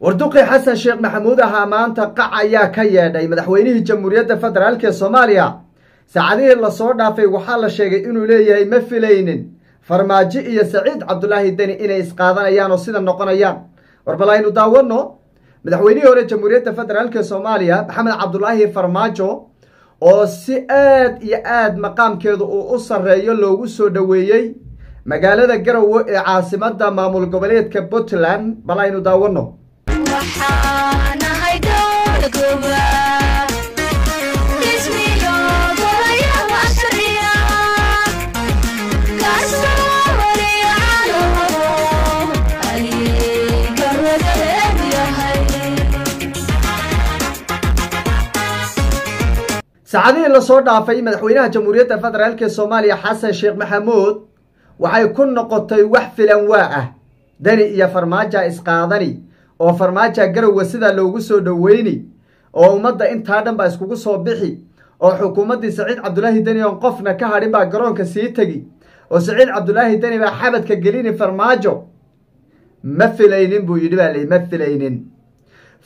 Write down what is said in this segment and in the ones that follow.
warduqi xasan sheekh maxamuud ahaa maanta qac ayaa ka yeedhay madaxweynihii jamhuuriyadda federaalk ee soomaaliya. Saacadihii la soo dhaafay waxaa la sheegay inuu leeyahay ma filaynin farmaajo iyo saciid cabdulaahi deni inay isqaadanayaan oo sida noqonayaan. War bal aynu daawano madaxweynihii hore jamhuuriyadda federaalk ee soomaaliya maxamed cabdulaahi farmaajo oo si aad iyo aad maqaamkeedu uu u sarreeyo loogu soo dhoweeyey magaalada garowe ee caasimada maamul goboleedka puntland. Bal aynu daawano saacadihii la soo dhaafay madaxweynaha jamhuuriyadda federaalk ee soomaaliya xasan sheekh maxamuud waxay ku noqotay wax filan waa ah. Deni iyo farmaaja isqaadani oo farmaaja garowe sidaa loogu soo dhoweyni oo ummadda intaa dhan baa iskugu soo bixi oo xukuumaddii saciid cabdulaahi deni oon qofna ka hadhin baa garoonka sii tegi oo saciid cabdulaahi deni baa xabadka gelini farmaajo. Ma filaynin buu yidhi baa lii ma filaynin.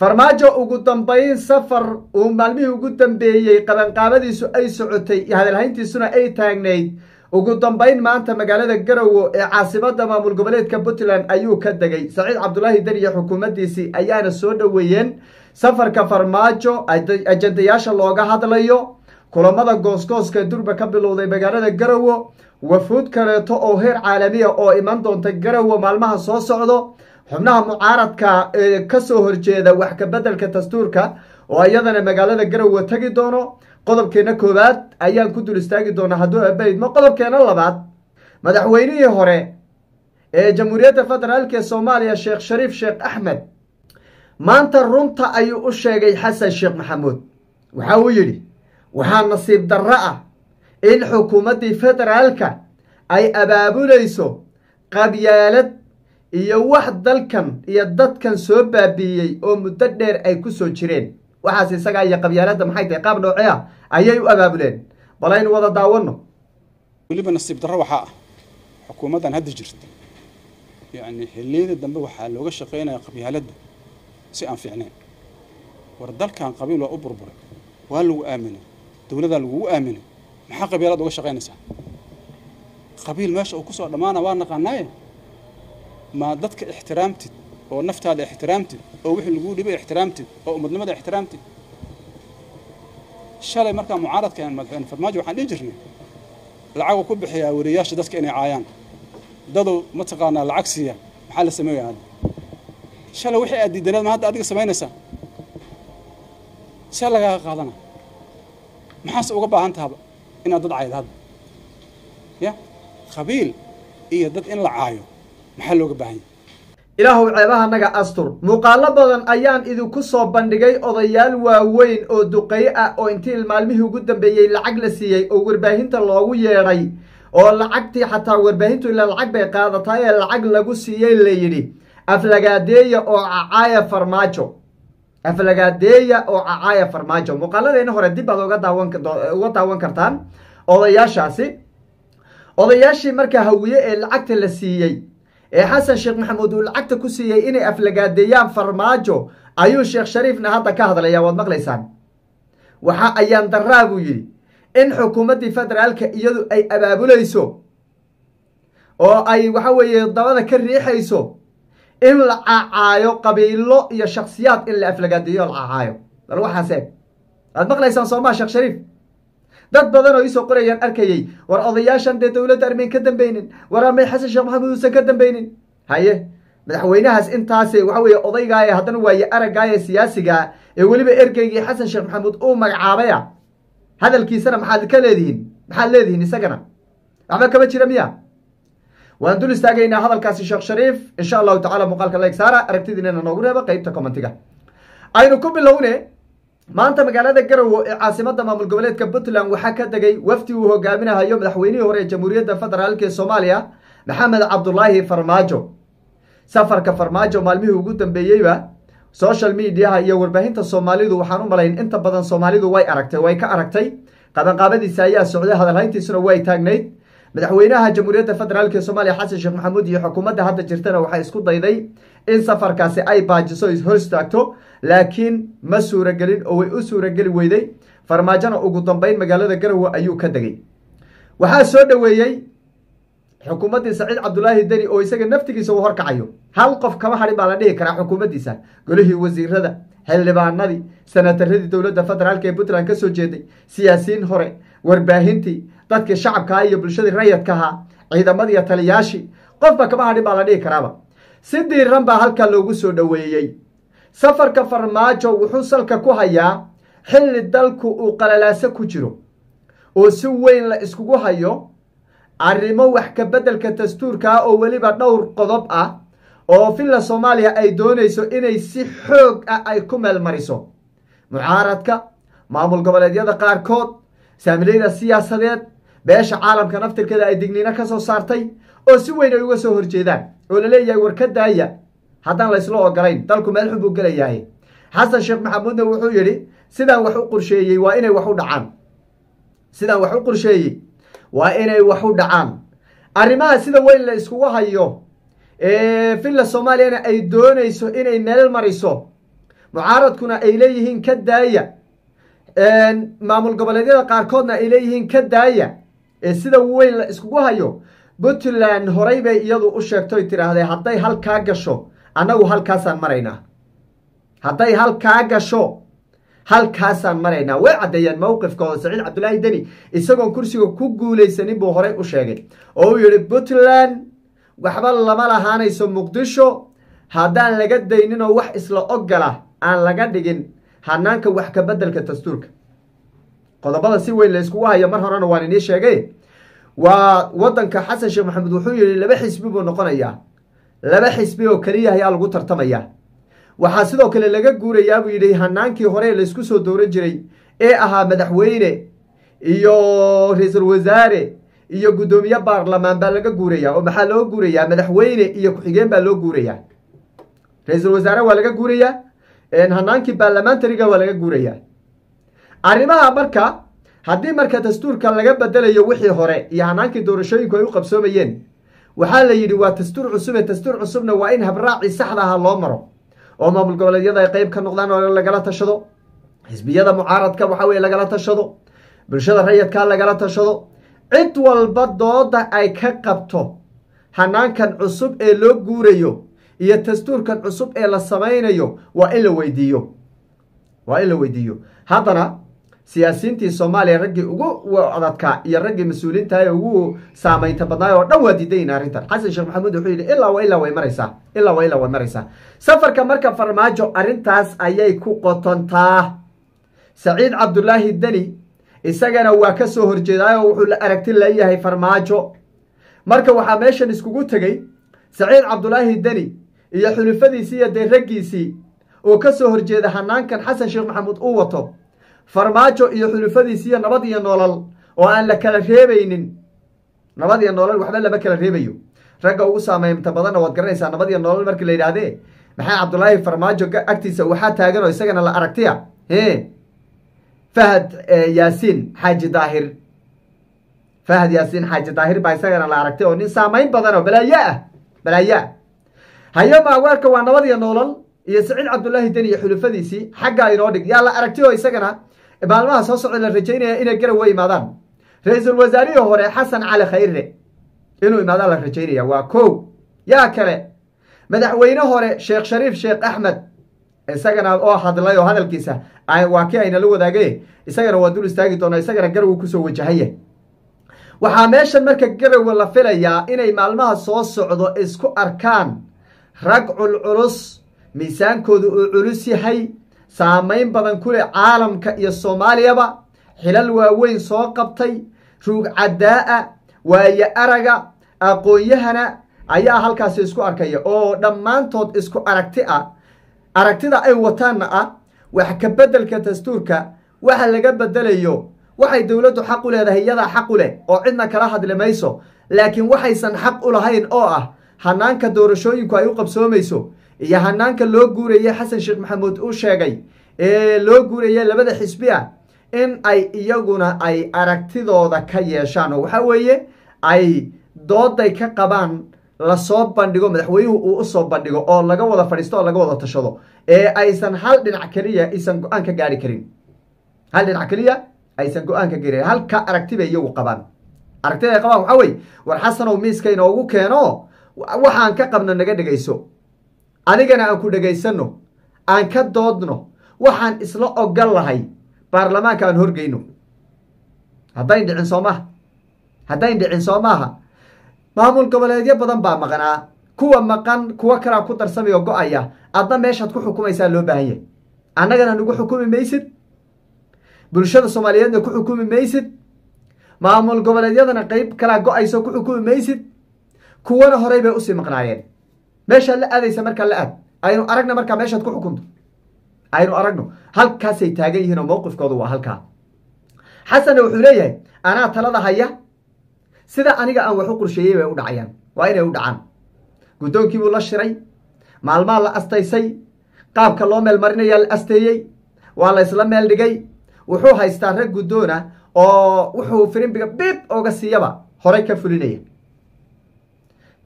Farmaajo ugu dambayn safar uu maalmihii ugu dambeeyey qabanqaabadiisu ay socotay iyo hadalhayntiisuna ay taagnayd ugu dambayn maanta magaalada garowe ee caasimada maamul goboleedka puntland ayuu ka degay. Saciid cabdulaahi deni iyo xukuumaddiisii ayaana soo dhoweeyeen. Safarka farmaajo ajandayaasha looga hadlayo kulamada goosgooska durba ka bilowday magaalada garowe wafuud kaleeto oo heer caalamiya oo iman doonta garowe maalmaha soo socdo xubnaha mucaaradka ee ka soo horjeeda wax kabeddelka dastuurka oo iyadana magaalada garowe tegi doono qodobkeena koowaad ayaan ku dul istaagi doonaa hadduu abaydmo qodobkeena labaad madaxweynihii hore ee jamhuuriyadda federaalk ee soomaaliya sheekh shariif sheekh axmed maanta runta ayuu u sheegay xasan sheekh maxamuud. Waxa uu yidhi waxaa nasiib darro ah in xukuumaddii federaalka ay abaabulayso qabyaalad iyo wax dalkan iyo dadkan soo baabiiyey oo muddo dheer ay ku soo jireen waxaas isagaa iyo qabyaaladda maxay tahay qaab noocee ah? Ayay u abaabuleen bal aynu wada daawano weliba nasiib darro waxaa ah xukuumaddan hadda jirta. Yacni xilliyada dambe waxaa looga shaqaynaya qabyaaladda si aan fiicnayn war dalkan qabiil waa u burburay. Waa lagu aaminay. Dowladaa lagugu aaminay. Maxaa qabyaalad uga shaqaynaysaa qabiil meesha uu ku soo dhammaana waa naqaanaaye? Ma dadka ixtiraamtid oo naftaada ixtiraamtid oo wixii laguu dhibay ixtiraamtid oo ummadnimada ixtiraamtid shalay markaa mucaaradka madaxweyne farmaajo waxaan dhihi jirnay lacagu ku bixiyaa wariyaasha dadka inay caayaan. Dadow mataqaanaa lacag siiya maxaa la sameeya hadda? Shalay wixii aad diidaneed ma hadda adiga samaynaysaa? See lagaaga qaadana? Maxaase uga baahan tahaba inaad dad caayda hadda? Ya? Qabiil iyo dad in la caayo maxaa looga baahan yahay ilaahuw ceebahanaga astur. Muuqaalo badan ayaan idinku soo bandhigay odayaal waaweyn oo duqeyo ah oo intii maalmihii ugu dambeeyey lacag la siiyey oo warbaahinta loogu yeedhay. Oo lacagtii xataa warbaahintu ilaa lacag bay qaadataa ee lacag lagu siiyey la yidhi aflagaadeeya oo cacaaya farmaajo. Aflagaadeeya oo cacaaya farmaajo. Muuqaaladeena hore dib baad uga daawan kartaan odayaashaasi. Odayaashii markaa hawiye ee lacagta la siiyey ee xasan sheekh maxamuud uu lacagta ku siiyey inay aflagaadeeyaan farmaajo ayuu sheekh shariifna hadda ka hadlaya waad maqlaysaan? Waxa ayaan daraa buu yidhi in xukuumaddii federaalka iyadu ay abaabulayso oo ay waxa weeye dabada ka riixayso in la cacaayo qabiilo iyo shaksiyaad in la aflagaadeeyo la cacaayo bal waxaas eeg. Waad maqlaysaan soomaa sheekh shariif dad badan oo iisoo qorayaan arkayey war odayaashan dee dowladda armayn ka dambeynin war armay xasan sheekh maxamuud uusan ka dambeynin haye madaxweynahaas intaase waxa weeye odaygaaye haddana waaye araggaaye siyaasigaa ee weliba ergeygii xasan sheekh maxamuud uu magacaabaya. Hadalkiisana maxaad ka leedihiin? Maxaad leedihiin isagana? Waxba kama jira miya? Waan dul istaagaynaa hadalkaasi sheekh shariif. Insha allahu tacala muuqaalka like saara aragtidiinana noogu reeba qeybta commentiga aynu ku bilowne maanta magaalada garowe ee caasimada maamul goboleedka puntland waxaa ka degay wafdi uu hogaaminahayo madaxweynihii hore ee jamhuuriyadda federaalk ee soomaaliya maxamed cabdulaahi farmaajo. Safarka farmaajo maalmihii ugu dambeeyeyba social mediaha iyo warbaahinta soomaalidu waxaan u malayn inta badan soomaalidu way aragtay way ka aragtay. Qabanqaabadiisa ayaa socday hadalhayntiisuna way taagnayd. Madaxweynaha jamhuuriyadda federaalk ee soomaaliya xasan sheekh maxamuud iyo xukuumadda hadda jirtana waxay isku dayday in safarkaasi ay baajiso hor istaagto laakiin ma suuragelin oo way u suurageli weyday. Farmaajona ugu dambeyn magaalada garowe ayuu ka degay. Waxaa soo dhoweeyey xukuumaddii saciid cabdulaahi deni oo isaga naftigiisa uu horkacayo hal qof kama hadhin baa la dhihi karaa xukuumaddiisa. Golihii wasiirada xildhibaanadii sanataradii dowladda federaalk ee puntland ka soo jeeday. Siyaasiyiin hore warbaahintii dadkii shacabkaha iyo bulshadii rayadkahaa ciidamadiiyo taliyaashii qofba kama hadhin baa la dhihi karaaba si diiran baa halkaa loogu soo dhoweeyey. Safarka farmaajo wuxuu salka ku hayaa xilli dalku uu qalalaaso ku jiro. Oo si weyn la iskugu hayo arrimo wax ka beddelka dastuurka ah oo weliba dhowr qodob ah oo villa soomaaliya ay doonayso inay si xoog ah ay ku meel mariso mucaaradka maamul goboleedyada qaarkood saamileyda siyaasadeed beesha caalamka naftirkeeda ay digniino ka soo saartay oo si weyn ay uga soo horjeedaan oo la leeyahay war ka daaya haddaan laysla ogolayn dalku meel xun buu gelayahay. Xasan sheekh maxamuudna wuxuu yidhi sidaan wax u qorsheeyey waa inay wax u dhacaan. Sidaan wax u qorsheeyey waa inay wax u dhacaan. Arrimaha sida weyn la iskugu hayo villa soomaaliyana ay doonayso inay meel mariso mucaaradkuna ay leeyihiin ka daaya maamul goboleedyada qaarkoodna ay leeyihiin ka daaya ee sida weyn la iskugu hayo puntland horay bay iyadu u sheegtoy tidhaahdee hadday halkaa gasho annagu halkaasaan maraynaa hadday halkaa gasho halkaasaan maraynaa way caddeeyeen mowqifkooda saciid cabdulaahi deni isagoon kursiga ku guulaysanin buu horey u sheegay. Oo uu yidhi puntland waxba lama lahaanayso muqdisho. Haddaan laga daynin oo wax isla ogola aan laga dhigin hanaanka wax ka beddelka dastuurka. Qodobada si weyn la yskugu hayo mar horena waan inii sheegay waa waddanka xasan sheekh maxamed wuxuu yidhi laba xisbi buu noqonayaa laba xisbi oo keliya ayaa lagu tartamayaa waxaa sidoo kale laga guurayaa buu yidhi hanaankii hore laysku soo dowran jiray ee ahaa madaxweyne iyo ra'iisul wasaare iyo guddoomiye baarlamaan baa laga guurayaa oo maxaa loo guurayaa? Madaxweyne iyo ku-xigeen baa loo guurayaa. Ra'iisul wasaare waa laga guurayaa hanaankii baarlamentariga waa laga guurayaa. Arrimaha marka haddii marka dastuurka laga bedelayo wixii hore iyo hanaankii doorashooyinku ay u qabsoomayeen waxaa la yidhi waa dastuur cusube dastuur cusubna waa in habraacii saxda aha loo maro oo maamul goboleedyada ay qeyb ka noqdaan oo lagala tashado xisbiyada mucaaradka waxa weye lagala tashado bulshada rayadka lagala tashado cid walba dooda ay ka qabto hanaankan cusub ee loo guurayo iyo dastuurkan cusub ee la samaynayo waa in la weydiiyo waa in la weydiiyo. Haddana siyaasiyiintii soomaaliya raggii ugu adadkaa iyo raggii mas'uuliintaha ee ugu saamaynta badnaay oo dhan waa diidayin arrintan. Xasan sheekh maxamuud wuxuu yidhi ilaa wa ilaa way maraysaa ilaa wa ilaa way maraysaa. Safarka marka farmaajo arrintaas ayay ku qotontaa. Saciid cabdulaahi deni isagana waa ka soo horjeedaayoo wuxuu la aragti leeyahay farmaajo. Marka waxaa meeshan iskugu tegey saciid cabdulaahi deni iyo xulufadiisii iyo dee raggiisii oo ka soo horjeeda hanaankan xasan sheekh maxamuud uu wato farmaajo iyo xulufadiisiiyo nabad iyo nolol oo aan la kala reebaynin. Nabad iyo nolol waxba lama kala reebayo. Ragga ugu saameynta badanna waad garanaysaa nabad iyo nolol markii la yidhaahdee maxaa cabdulaahi farmaajo agtiisa waxaa taagan oo isagana la aragtiya? E fahad yaasiin xaaji daahir. Fahad yaasiin xaaji daahir baa isagana la aragtay oo nin saamayn badan oo balaayo ah. Balaayo. Ah hayo maaweerka waa nabad iyo nolol iyo saciid cabdulaahi deni iyo xulufadiisii xaggaa inoo dhig. Yaa la aragtay oo isagana maalmaha soo socda la rajaynaya inay garowe imaadaan. Ra'iisul wasaarihii hore xasan cali khayre inuu imaadaan la rajaynaya. Waa kow. Yaa kale madaxweyne hore sheekh shariif sheekh axmed isagana oo hadlay oo hadalkiisa waa kii aynala wadaagay. Isagana waa dul istaagi doona isagana garowe ku soo wajahaya waxaa meeshan marka garowe la filayaa inay maalmaha soo socdo isku arkaan rag culculus miisaankoodu uu culus yahay saamayn badan ku leh caalamka iyo soomaaliyaba. Xilal waaweyn soo qabtay. Ruug caddaa-a waaye araga aqoon-yahana ayaa halkaasi isku arkaya. Oo dhammaantood isku aragti ah. Aragtida ay wataanna ah wax ka beddelka dastuurka waxa laga bedelayo waxay dowladdu xaq u leedahay iyadaa xaq u leh oo cidna kala hadli mayso. Laakiin waxaysan xaq u lahayn oo ah hanaanka doorashooyinku ay u qabsoomayso iyo hanaanka loo guuraya xasan sheekh maxamuud uu sheegay ee loo guuraya labada xisbi ah in ay iyaguna ay aragtidooda ka yeeshaan. Oo waxaa weeye ay dooday ka qabaan la soo bandhigo madaxweynuhu uu u soo bandhigo oo laga wada fadhiisto oo laga wada tashado ee aysan hal dhinac keliya aysan go'aan ka gaari karin. Hal dhinac keliya aysan go'aan ka gaari halka aragti bay iyagu qabaan. Aragtida ay qabaan. Waxaa weye war xasanow miiska inoogu keeno waxaan ka qabno naga dhegayso anigana aan ku dhegaysano aan ka doodno waxaan isla ogol lahay baarlamaanka aan horgeyno haddayn dhicin soo maaha. Haddayn dhicin soo maaha. Maamul goboleedyo badan baa maqnaa. Kuwa maqan kuwo kalaa ku darsamay oo go'aya adna meeshaad ku xukumaysaa loo baahan yahay. Annagana nagu xukumi maysid. Bulshada soomaaliyeedna ku xukumi maysid. Maamul goboleedyadana qeyb kalaa go'ayso ku xukumi maysid. Kuwana horey bay u sii maqnaayeen meeshaad la aadaysa markaa la aad. Aynu aragna markaa meeshaad ku xukunto. Aynu aragno halkaasay taagan yihiin oo mowqifkoodu waa halkaa. Xasanna wuxuu leeyahay anaa talada haya? Sida aniga aan wax u qorsheeyey bay u dhacayaan. Waa inay u dhacaan. Guddoonkii buu la shiray maalmaa la astaysay qaabka loo meel marinayaa la asteeyey waa la isla meel dhigay. Wuxuu haystaa rag guddoona oo wuxuu firimbiga bib oga siiyaba horay ka fulinaya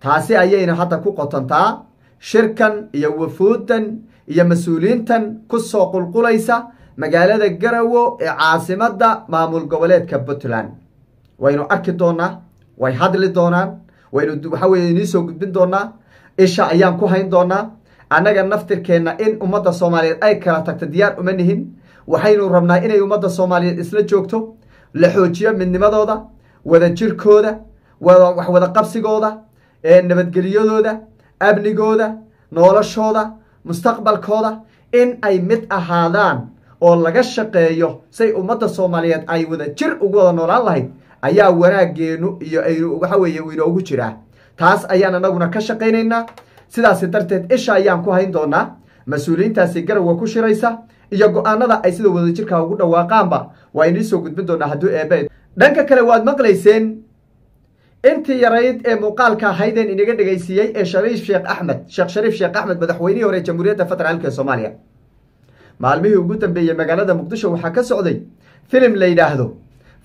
taasi ayayna hadda ku qotontaa shirkan iyo wafuudan iyo mas'uuliyiintan ku soo qulqulaysa magaalada garawo ee caasimadda maamul goboleedka puntland. Waynu arki doonaa way hadli doonaan waynu waxa weye inii soo gudbin doonaa isha ayaan ku hayn doonaa. Annaga naftirkeenna in ummadda soomaaliyeed ay kala tagto diyaar uma nihin. Waxaynu rabnaa inay ummadda soomaaliyeed isla joogto la xoojiyo midnimadooda wada jirkooda wada wax wada qabsigooda nabadgelyadooda amnigooda noloshooda mustaqbalkooda in ay mid ahaadaan oo laga shaqeeyo say ummadda soomaaliyeed ay wada jir ugu wada noolaan lahayd ayaa wanaageenu iyo aynu waxa weeye inoogu jiraa. Taas ayaan anaguna ka shaqaynaynaa. Sidaasi darteed isha ayaan ku hayn doonaa mas'uuliyiintaasi garowa ku shiraysa iyo go'aanada ay sida wadajirka ugu dhawaaqaanba waa inii soo gudbin doonaa hadduu eebe dhanka kale waad maqlayseen intii yarayd ee muuqaalka ahaydeen inaga dhegaysiiyey ee shariif sheekh axmed sheekh shariif sheekh axmed madaxweynihii hore jamhuuriyadda federaalka ee soomaaliya. Maalmihii ugu dambeeyey magaalada muqdisho waxaa ka socday filim la yidhaahdo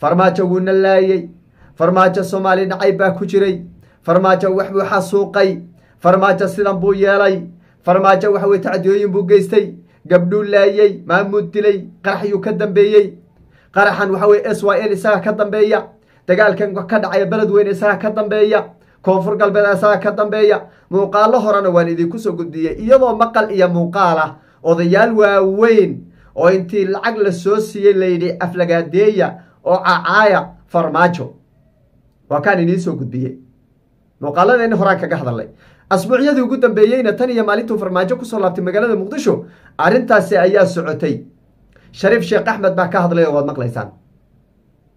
farmaajo wuuna laayey farmaajo soomaali nacayb baa ku jiray farmaajo wax buu xasuuqay farmaajo sidan buu yeelay farmaajo waxa weye tacdiyooyin buu geystay gabdhuu laayey maamuud dilay qaraxyuu ka dambeeyey qaraxan waxa weye s y l isaga ka dambeeya dagaalkan ka dhacaya beled weyn isaga ka dambeeya koonfur galbeed isaga ka dambeeya muuqaalo horena waan idinku soo gudbiyey iyadoo maqal iyo muuqaal ah odayaal waaweyn oo intii lacag la soo siiyey layidhi aflagaadeeya oo cacaaya farmaajo. Waa kaan idiin soo gudbiyey. Muuqaaladeeni horaan kaga hadalnay asbuucyadii ugu dambeeyeyna tan iyo maalintuu farmaajo ku soo laabtay magaalada muqdisho arrintaasi ayaa socotay. Shariif sheekh axmed baa ka hadlay oo waad maqlaysaan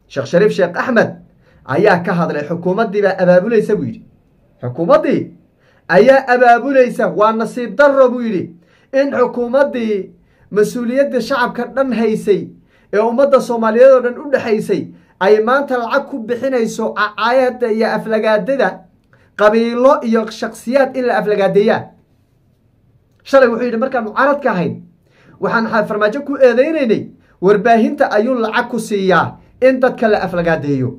sheekh shariif sheekh axmed ayaa ka hadlay xukuumaddii baa abaabulaysa buu yidhi. Xukuumaddii? Ayaa abaabulaysa waa nasiib darro buu yidhi. In xukuumaddii mas'uuliyadda shacabka dhan haysay ee ummadda soomaaliyeed oo dhan u dhexaysay ay maanta lacag ku bixinayso cacaayada iyo aflagaadada qabiilo iyo shaksiyaad in la aflagaadeeyaa. Shalay wuxuu yidhi markaan mucaaradka ahayn waxaan farmaajo ku eedeynaynay warbaahinta ayuu lacag ku siiyaa in dadka la aflagaadeeyo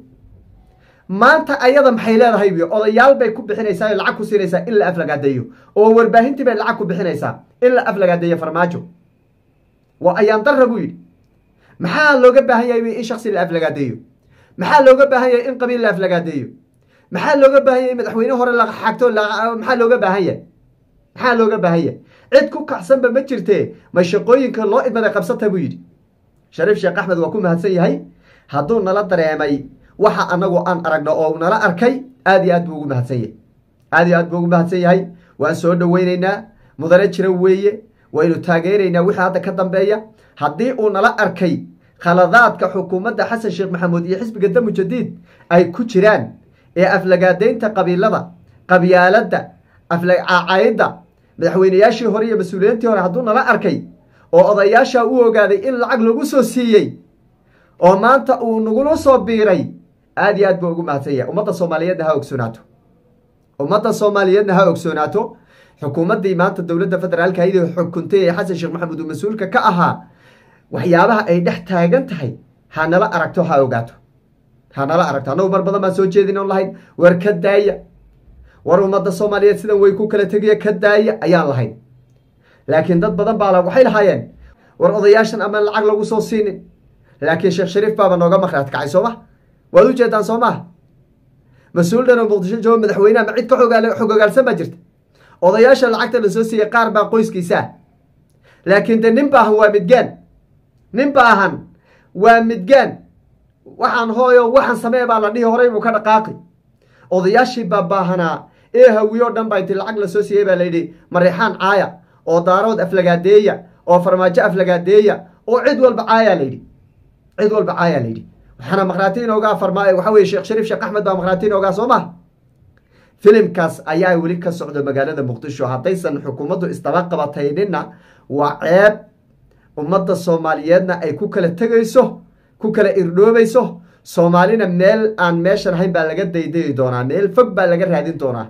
maanta ayada maxay leedahay wy odayaal bay ku bixinaysaa lacag ku siinaysaa in la aflagaadeeyo oo warbaahintii bay lacag ku bixinaysaa in la aflagaadeeyo farmaajo. Waa ayaan darra buu yidhi. Maxaa looga baahan yahay in shaksi la aflagaadeeyo maxaa looga baahan yahay in qabiil la aflagaadeeyo maxaa looga baahan yahay madaxweyne hore la xagto maxaa looga baahan yahay? Maxaa looga baahan yahay? Cid ku kacsanba ma jirtee ma shaqooyinka loo idmaday qabsata buu yidhi. Shariif sheekh axmed waa ku mahadsan yahay hadduu nala dareemay waxa anagu aan aragno oo nala arkay aad iyo aad buu ugu mahadsan yahay. Aad iyo aad buu ugu mahadsan yahay. Waan soo dhoweyneynaa mudane jira weeye waynu taageeraynaa wixii hadda ka dambeeya. Haddii uu nala arkay khaladaadka xukuumadda xasan sheekh maxamuud iyo xisbiga damu jadiid ay ku jiraan ee aflagaadaynta qabiilada qabyaaladda aflcacaayadda madaxweyneyaashii hore iyo mas'uuliyiintii hore hadduu nala arkay oo odayaasha u ogaaday in lacag lagu soo siiyey oo maanta uu nagula soo biiray aad iyo aad buu ugu mahadsan yahay. Ummadda soomaaliyeedna ha ogsoonaato. Ummadda soomaaliyeedna ha ogsoonaato. Xukuumaddii maanta dowladda federaalka ayadii xukuntay ee xasan sheekh maxamuud uu mas'uulka ka ahaa waxyaabaha ay dhex taagan tahay ha nala aragto ha ogaato. Ha nala aragto. Annagu mar badan baan soo jeedin on lahayn war ka daaya. War ummadda soomaaliyeed sidan way ku kala tegiya ka daaya ayaan lahayn. Laakiin dad badan baa waxay lahaayeen war odayaashan ama lacag lagu soo siinin laakiin sheekh shariif baaba nooga makhraad kacay soo ma? Waad ujeedaan soo maha mas'uul dhan oo muqdisho jooga madaxweyneha ma cid ka xogogaalsan baa jirta. Odayaasha lacagta la soo siiyey qaar baa qoyskiisa. Ah laakiin de nin baahan waa midgaan. Nin baahan waa midgaan. Waxaan hooyo waxaan samee baa la dhihi horay buu ka dhaqaaqi. Odayaashii baa baahanaa ee hawiyo dhan baa inti lacag la soo siiyey baa layidhi mareexaan caaya oo daarood aflagaadeeya oo farmaajo aflagaadeeya oo cid walba caayaa layidhi cid walba caayaa layidhi waxaana makhraati inoogaa farma waxa weye sheekh shariif sheekh axmed baa makhraati inoogaa soo maha filimkaas ayaa weli ka socda magaalada muqdisho. Haddaysan xukuumaddu isdaba qabatayninna waa ceeb ummadda soomaaliyeedna ay ku kala tegayso ku kala irdhoobayso soomaalina meel aan meeshan ahayn baa laga daydayi doonaa meel fog baa laga raadin doonaa